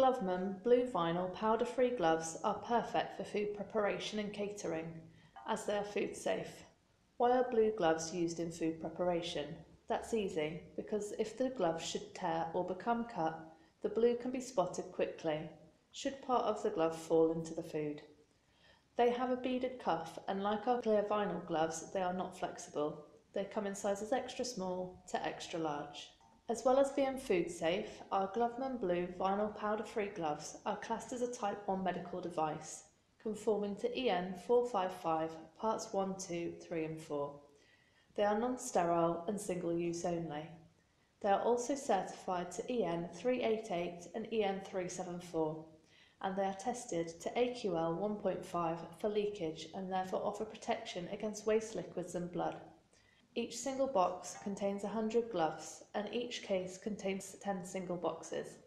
Gloveman blue vinyl powder free gloves are perfect for food preparation and catering, as they are food safe. Why are blue gloves used in food preparation? That's easy, because if the glove should tear or become cut, the blue can be spotted quickly, should part of the glove fall into the food. They have a beaded cuff and like our clear vinyl gloves, they are not flexible. They come in sizes extra small to extra large. As well as being food safe, our Gloveman Blue vinyl powder free gloves are classed as a Type 1 medical device, conforming to EN 455 parts 1, 2, 3 and 4. They are non-sterile and single use only. They are also certified to EN 388 and EN 374 and they are tested to AQL 1.5 for leakage and therefore offer protection against waste liquids and blood. Each single box contains 100 gloves and each case contains 10 single boxes.